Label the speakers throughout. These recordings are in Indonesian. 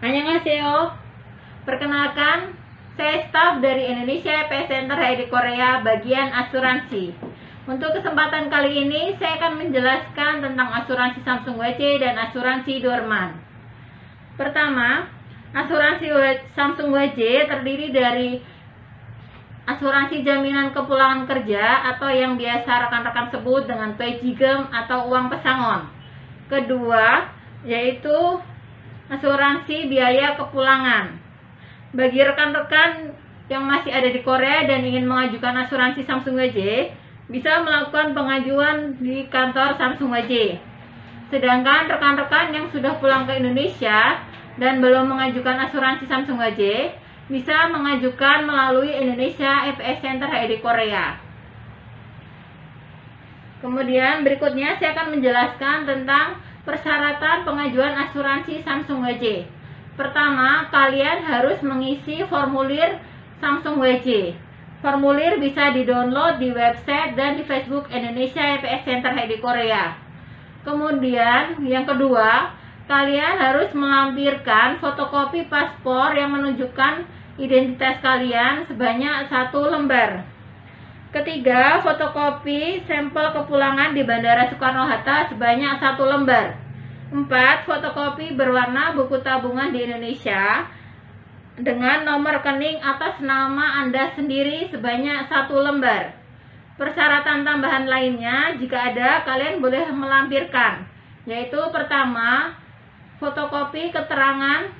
Speaker 1: Annyeonghaseyo. Perkenalkan, saya staf dari Indonesia PS Center di Korea bagian asuransi. Untuk kesempatan kali ini, saya akan menjelaskan tentang asuransi Samsung WC dan asuransi Dorman. Pertama, asuransi Samsung WC terdiri dari asuransi jaminan kepulangan kerja atau yang biasa rekan-rekan sebut dengan pejigem atau uang pesangon. Kedua, yaitu asuransi biaya kepulangan. Bagi rekan-rekan yang masih ada di Korea dan ingin mengajukan asuransi Samsung WJ, bisa melakukan pengajuan di kantor Samsung WJ. Sedangkan rekan-rekan yang sudah pulang ke Indonesia dan belum mengajukan asuransi Samsung WJ, bisa mengajukan melalui Indonesia EPS Center HID Korea. Kemudian berikutnya saya akan menjelaskan tentang Persyaratan pengajuan asuransi Samsung WJ. Pertama, kalian harus mengisi formulir Samsung WJ. Formulir bisa di-download di website dan di Facebook Indonesia EPS Center di Korea. Kemudian, yang kedua, kalian harus melampirkan fotokopi paspor yang menunjukkan identitas kalian sebanyak satu lembar. Ketiga, fotokopi sampel kepulangan di Bandara Soekarno-Hatta sebanyak satu lembar. Empat, fotokopi berwarna buku tabungan di Indonesia dengan nomor rekening atas nama Anda sendiri sebanyak satu lembar. Persyaratan tambahan lainnya, jika ada, kalian boleh melampirkan, yaitu pertama, fotokopi keterangan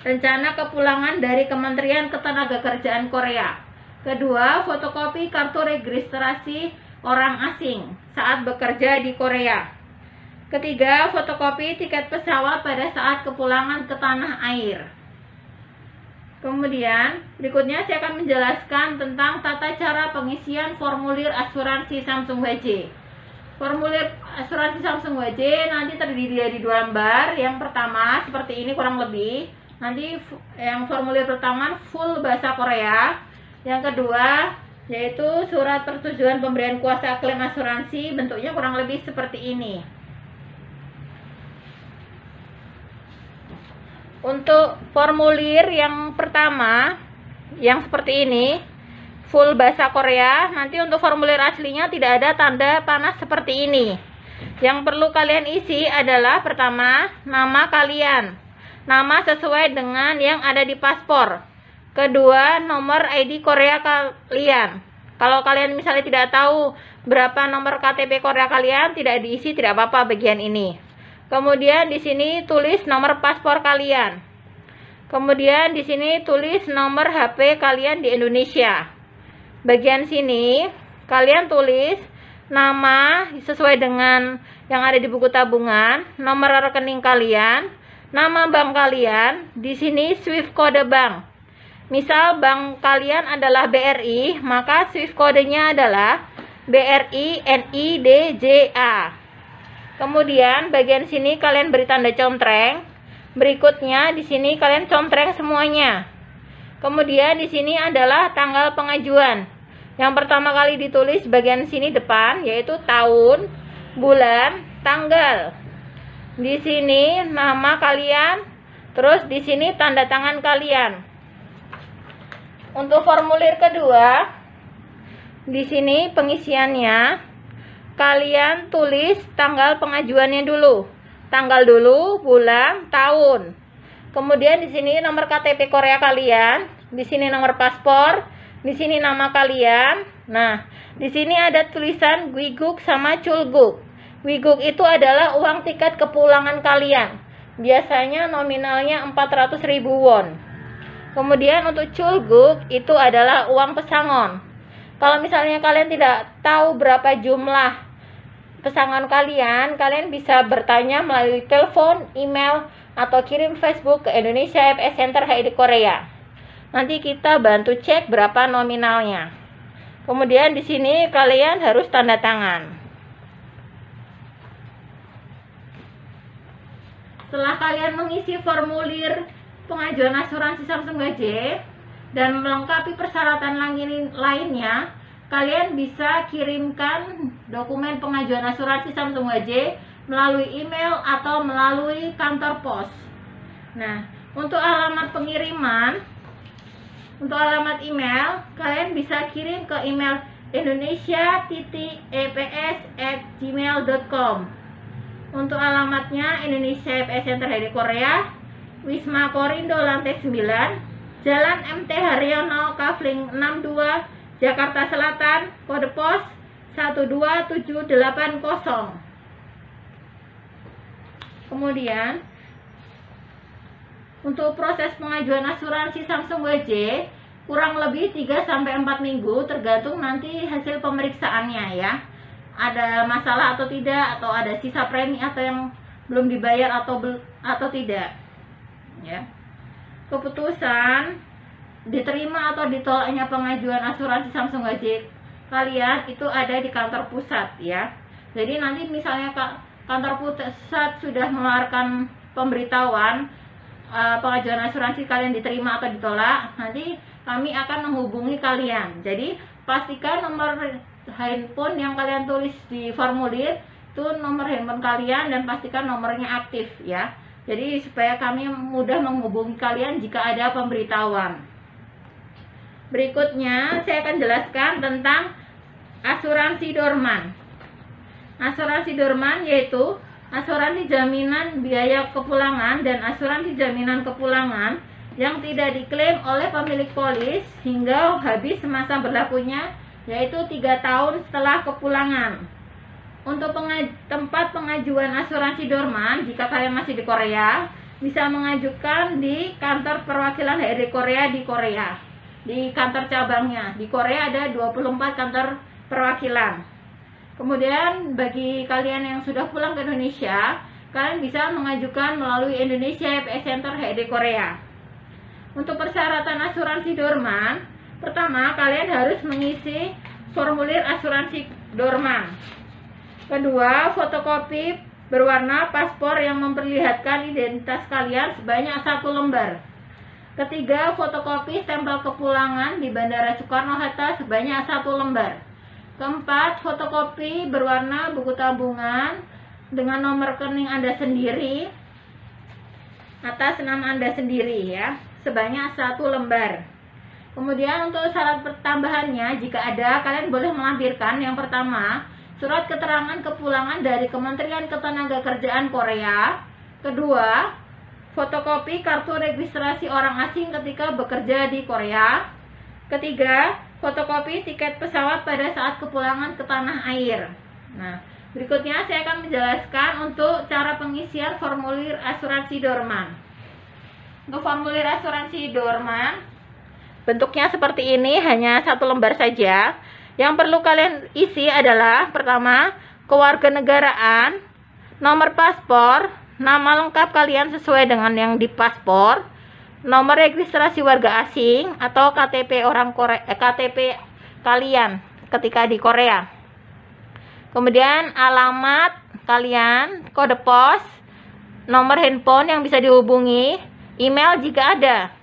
Speaker 1: rencana kepulangan dari Kementerian Ketenagakerjaan Korea. Kedua, fotokopi kartu registrasi orang asing saat bekerja di Korea. Ketiga, fotokopi tiket pesawat pada saat kepulangan ke tanah air. Kemudian, berikutnya saya akan menjelaskan tentang tata cara pengisian formulir asuransi Samsung WJ. Formulir asuransi Samsung WJ nanti terdiri dari dua lembar. Yang pertama seperti ini kurang lebih. Nanti yang formulir pertama full bahasa Korea. Yang kedua, yaitu surat persetujuan pemberian kuasa klaim asuransi bentuknya kurang lebih seperti ini. Untuk formulir yang pertama, yang seperti ini, full bahasa Korea, nanti untuk formulir aslinya tidak ada tanda panah seperti ini. Yang perlu kalian isi adalah pertama, nama kalian. Nama sesuai dengan yang ada di paspor. Kedua, nomor ID Korea kalian. Kalau kalian misalnya tidak tahu berapa nomor KTP Korea kalian, tidak diisi tidak apa-apa bagian ini. Kemudian di sini tulis nomor paspor kalian. Kemudian di sini tulis nomor HP kalian di Indonesia. Bagian sini kalian tulis nama sesuai dengan yang ada di buku tabungan, nomor rekening kalian, nama bank kalian, di sini SWIFT kode bank. Misal bank kalian adalah BRI, maka SWIFT kodenya adalah BRI NIDJA. Kemudian bagian sini kalian beri tanda contreng. Berikutnya di sini kalian contreng semuanya. Kemudian di sini adalah tanggal pengajuan. Yang pertama kali ditulis bagian sini depan yaitu tahun, bulan, tanggal. Di sini nama kalian, terus di sini tanda tangan kalian. Untuk formulir kedua, di sini pengisiannya kalian tulis tanggal pengajuannya dulu. Tanggal dulu, bulan, tahun. Kemudian di sini nomor KTP Korea kalian, di sini nomor paspor, di sini nama kalian. Nah, di sini ada tulisan Wiguk sama Culguk. Wiguk itu adalah uang tiket kepulangan kalian. Biasanya nominalnya 400.000 won. Kemudian untuk culguk itu adalah uang pesangon. Kalau misalnya kalian tidak tahu berapa jumlah pesangon kalian, kalian bisa bertanya melalui telepon, email, atau kirim Facebook ke Indonesia FS Center HID Korea. Nanti kita bantu cek berapa nominalnya. Kemudian di sini kalian harus tanda tangan. Setelah kalian mengisi formulir pengajuan asuransi Samsung WJ dan melengkapi persyaratan lainnya, kalian bisa kirimkan dokumen pengajuan asuransi Samsung WJ melalui email atau melalui kantor pos. Nah, untuk alamat pengiriman, untuk alamat email, kalian bisa kirim ke email indonesia.eps@gmail.com. Untuk alamatnya Indonesia EPS Center dari Korea, Wisma Korindo lantai 9, Jalan MT Haryono Kavling 62, Jakarta Selatan, kode pos 12780. Kemudian untuk proses pengajuan asuransi Samsung WJ kurang lebih 3 sampai 4 minggu tergantung nanti hasil pemeriksaannya ya. Ada masalah atau tidak atau ada sisa premi atau yang belum dibayar atau atau tidak. Ya. Keputusan diterima atau ditolaknya pengajuan asuransi Samsung WJ kalian itu ada di kantor pusat ya. Jadi nanti misalnya kantor pusat sudah mengeluarkan pemberitahuan uh, pengajuan asuransi kalian diterima atau ditolak, nanti kami akan menghubungi kalian. Jadi pastikan nomor handphone yang kalian tulis di formulir itu nomor handphone kalian dan pastikan nomornya aktif ya. Jadi supaya kami mudah menghubungi kalian jika ada pemberitahuan. Berikutnya saya akan jelaskan tentang asuransi dorman. Asuransi dorman yaitu asuransi jaminan biaya kepulangan dan asuransi jaminan kepulangan yang tidak diklaim oleh pemilik polis hingga habis masa berlakunya yaitu tiga tahun setelah kepulangan. Untuk pengaj tempat pengajuan asuransi dorman jika kalian masih di Korea bisa mengajukan di kantor perwakilan HRD Korea di Korea di kantor cabangnya di Korea ada 24 kantor perwakilan Kemudian bagi kalian yang sudah pulang ke Indonesia, kalian bisa mengajukan melalui Indonesia EPS Center HED Korea. Untuk persyaratan asuransi Dorman, pertama kalian harus mengisi formulir asuransi Dorman. Kedua, fotokopi berwarna paspor yang memperlihatkan identitas kalian sebanyak satu lembar. Ketiga, fotokopi stempel kepulangan di Bandara Soekarno-Hatta sebanyak satu lembar. Keempat, fotokopi berwarna buku tabungan dengan nomor rekening Anda sendiri atas nama Anda sendiri ya, sebanyak satu lembar. Kemudian untuk syarat pertambahannya, jika ada, kalian boleh melampirkan yang pertama, surat keterangan kepulangan dari Kementerian Ketenagakerjaan Korea. Kedua, fotokopi kartu registrasi orang asing ketika bekerja di Korea. Ketiga, fotokopi tiket pesawat pada saat kepulangan ke tanah air. Nah, berikutnya saya akan menjelaskan untuk cara pengisian formulir asuransi Dorman. Untuk formulir asuransi Dorman, bentuknya seperti ini, hanya satu lembar saja. Yang perlu kalian isi adalah pertama, kewarganegaraan, nomor paspor, nama lengkap kalian sesuai dengan yang di paspor, nomor registrasi warga asing atau KTP orang Korea eh, KTP kalian ketika di Korea. Kemudian alamat kalian, kode pos, nomor handphone yang bisa dihubungi, email jika ada.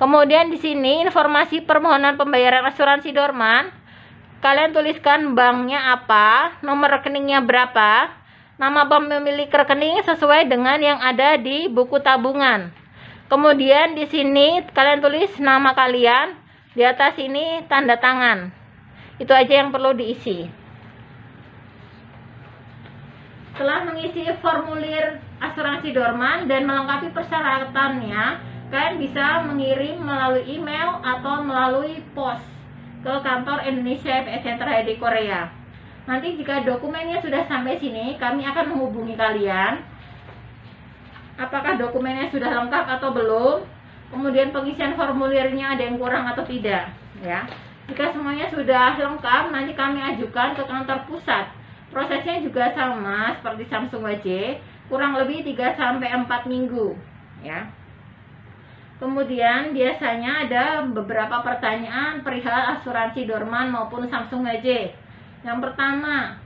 Speaker 1: Kemudian di sini informasi permohonan pembayaran asuransi Dorman. Kalian tuliskan banknya apa, nomor rekeningnya berapa, nama pemilik rekening sesuai dengan yang ada di buku tabungan. Kemudian di sini kalian tulis nama kalian, di atas ini tanda tangan. Itu aja yang perlu diisi. Setelah mengisi formulir asuransi Dorman dan melengkapi persyaratannya, kalian bisa mengirim melalui email atau melalui pos ke kantor Indonesia Center HD Korea. Nanti jika dokumennya sudah sampai sini, kami akan menghubungi kalian. Apakah dokumennya sudah lengkap atau belum? Kemudian pengisian formulirnya ada yang kurang atau tidak ya. Jika semuanya sudah lengkap nanti kami ajukan ke kantor pusat. Prosesnya juga sama seperti Samsung WJ kurang lebih 3 sampai 4 minggu ya Kemudian biasanya ada beberapa pertanyaan perihal asuransi Dorman maupun Samsung WJ. Yang pertama,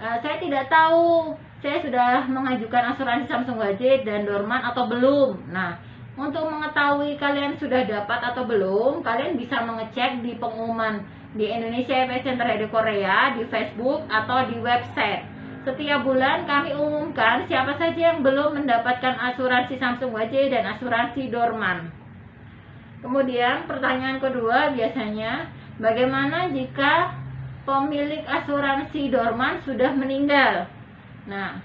Speaker 1: eh, saya tidak tahu saya sudah mengajukan asuransi Samsung Wajid dan Dorman atau belum. Nah, untuk mengetahui kalian sudah dapat atau belum, kalian bisa mengecek di pengumuman di Indonesia EPS Center Korea, di Facebook atau di website. Setiap bulan kami umumkan siapa saja yang belum mendapatkan asuransi Samsung WJ dan asuransi Dorman. Kemudian pertanyaan kedua biasanya, bagaimana jika pemilik asuransi Dorman sudah meninggal? Nah,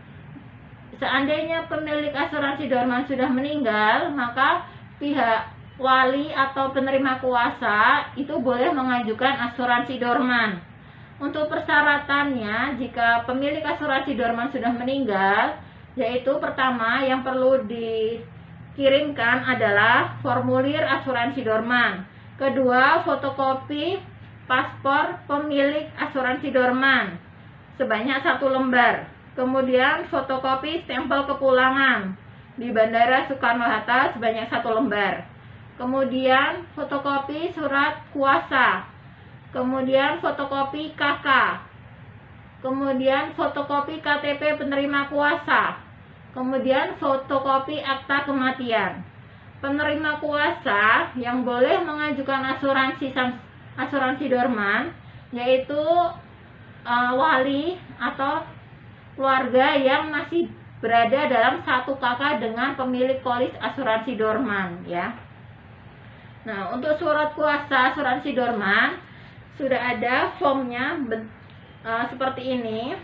Speaker 1: seandainya pemilik asuransi Dorman sudah meninggal, maka pihak wali atau penerima kuasa itu boleh mengajukan asuransi Dorman. Untuk persyaratannya, jika pemilik asuransi Dorman sudah meninggal, yaitu pertama yang perlu di kirimkan adalah formulir asuransi Dorman. Kedua, fotokopi paspor pemilik asuransi Dorman sebanyak satu lembar. Kemudian fotokopi stempel kepulangan di Bandara Soekarno-Hatta sebanyak satu lembar. Kemudian fotokopi surat kuasa. Kemudian fotokopi KK. Kemudian fotokopi KTP penerima kuasa Kemudian fotokopi akta kematian. Penerima kuasa yang boleh mengajukan asuransi asuransi dorman yaitu uh, wali atau keluarga yang masih berada dalam satu kakak dengan pemilik polis asuransi dorman ya. Nah, untuk surat kuasa asuransi dorman sudah ada formnya uh, seperti ini.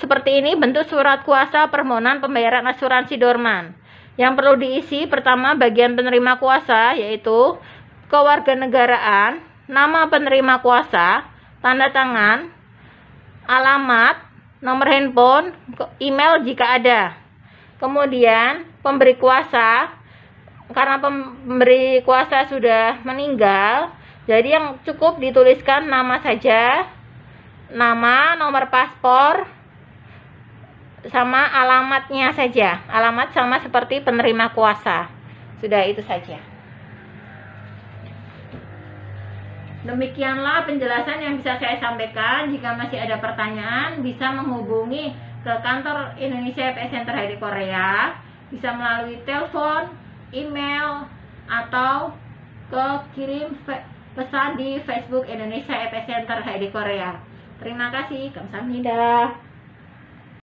Speaker 1: Seperti ini bentuk surat kuasa permohonan pembayaran asuransi dorman. Yang perlu diisi pertama bagian penerima kuasa yaitu kewarganegaraan, nama penerima kuasa, tanda tangan, alamat, nomor handphone, email jika ada. Kemudian pemberi kuasa karena pemberi kuasa sudah meninggal, jadi yang cukup dituliskan nama saja, nama, nomor paspor, sama alamatnya saja. Alamat sama seperti penerima kuasa. Sudah itu saja. Demikianlah penjelasan yang bisa saya sampaikan. Jika masih ada pertanyaan, bisa menghubungi ke kantor Indonesia Center HD Korea. Bisa melalui telepon, email, atau ke kirim pesan di Facebook Indonesia EPS Center HD Korea. Terima kasih. Kamsahamnida.